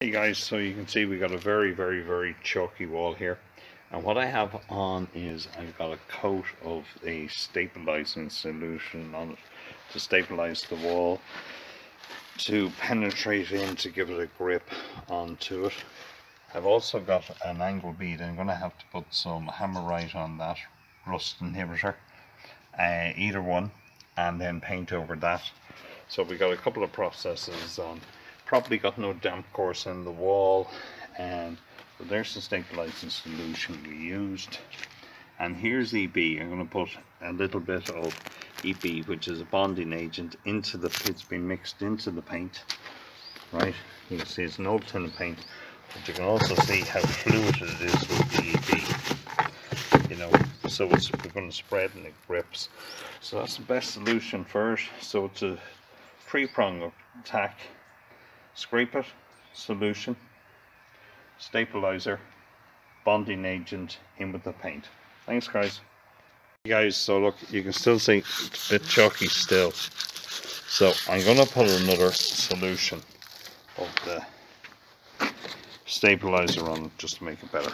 Hey guys, so you can see we got a very, very, very chalky wall here. And what I have on is I've got a coat of a stabilizing solution on it to stabilize the wall, to penetrate in, to give it a grip onto it. I've also got an angle bead. I'm going to have to put some hammerite on that rust inhibitor, uh, either one, and then paint over that. So we got a couple of processes on probably got no damp course in the wall and so there's the stabilizing solution we used. And here's EB I'm going to put a little bit of EB which is a bonding agent into the it's been mixed into the paint right? You can see it's an old tin paint but you can also see how fluid it is with the EB you know so it's we're going to spread and it grips. So that's the best solution first so it's a three-prong attack scrape it, solution, stabilizer, bonding agent in with the paint. Thanks guys. Guys, so look, you can still see it's a bit chalky still. So I'm going to put another solution of the stabilizer on just to make it better.